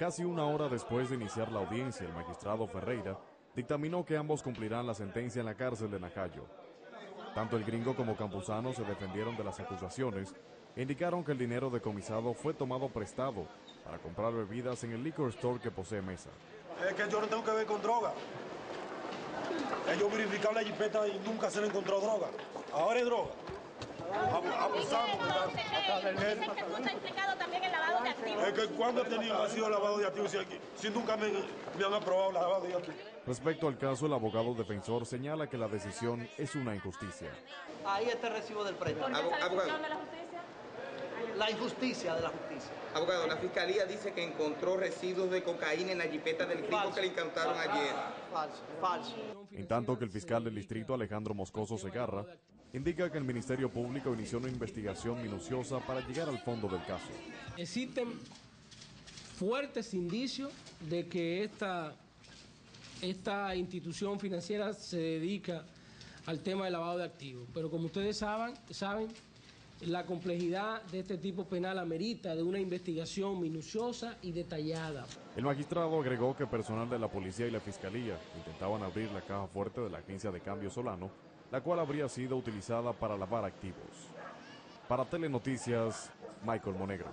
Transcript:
Casi una hora después de iniciar la audiencia, el magistrado Ferreira dictaminó que ambos cumplirán la sentencia en la cárcel de Nacayo. Tanto el gringo como Campuzano se defendieron de las acusaciones e indicaron que el dinero decomisado fue tomado prestado para comprar bebidas en el liquor store que posee Mesa. Es que yo no tengo que ver con droga. Ellos verificaron la jipeta y nunca se le encontró droga. Ahora es droga. Abu- Abusamos. Dicen que tú estás implicado también en lavado de activos. Es que cuando he tenido ha sido lavado de activos si, aquí- si nunca me, me han aprobado lavado de activos. Respecto al caso, el abogado defensor señala que la decisión es una injusticia. Ahí está el recibo del préstamo. ¿Por qué esa Abogado. La justicia? La injusticia de la justicia. Abogado, la fiscalía dice que encontró residuos de cocaína en la jipeta del Falso. que le incautaron ayer. Falso, falso. En tanto que el fiscal del distrito Alejandro Moscoso Segarra indica que el Ministerio Público inició una investigación minuciosa para llegar al fondo del caso. existen fuertes indicios de que esta, esta institución financiera se dedica al tema del lavado de activos. Pero como ustedes saben, saben, la complejidad de este tipo penal amerita de una investigación minuciosa y detallada. El magistrado agregó que personal de la policía y la fiscalía intentaban abrir la caja fuerte de la agencia de cambio Solano, la cual habría sido utilizada para lavar activos. Para Telenoticias, Michael Monegro.